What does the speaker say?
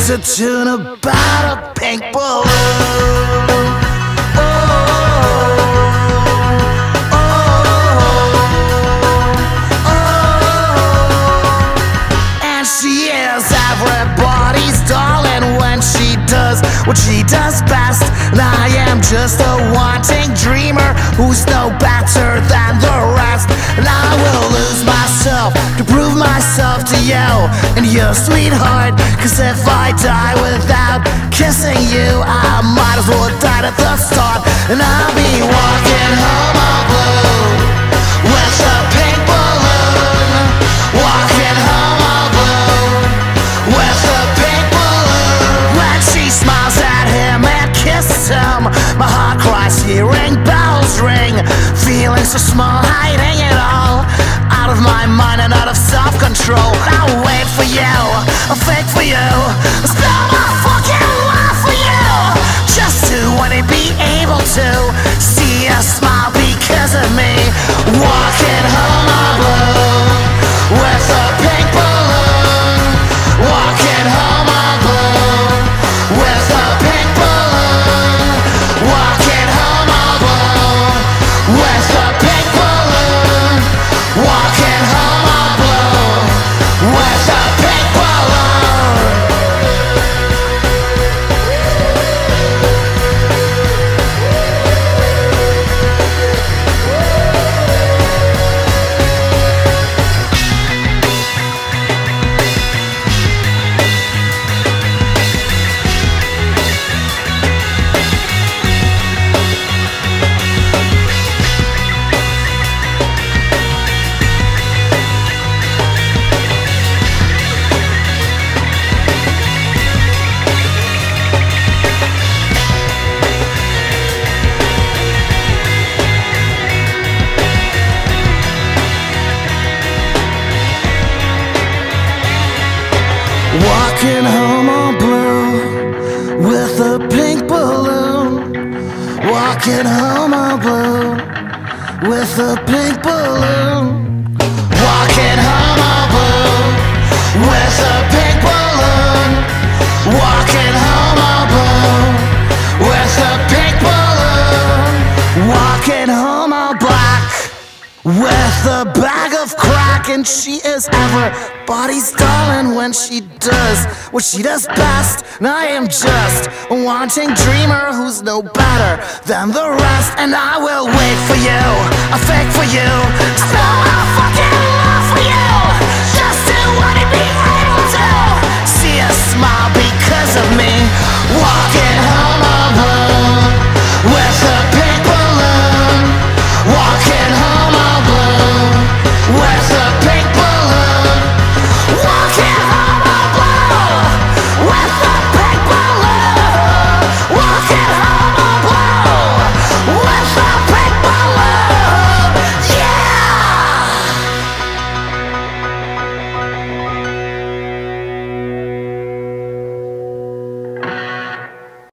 is a tune about a pink balloon. What she does best. I am just a wanting dreamer who's no better you and your sweetheart. Cause if I die without kissing you, I might as well died at the start. And I'll be walking home all blue with a pink balloon. Walking home all blue with a pink balloon. When she smiles at him and kisses him, my heart cries, hearing bells ring. Feeling so small, hiding out of my mind and out of self control. I'll wait for you, I'll fake for you, spend my fucking life for you. Just to want to be able to see a smile because of me. Walking Walking home all blue with a pink balloon. Walking home all blue with a pink balloon. Walking home all blue with a pink balloon. Walking home all blue with a pink balloon. Walking home all black. With a crack, she is ever everybody's darling when she does what she does best. And I am just a wanting dreamer who's no better than the rest. And I will wait for you, I fake for you,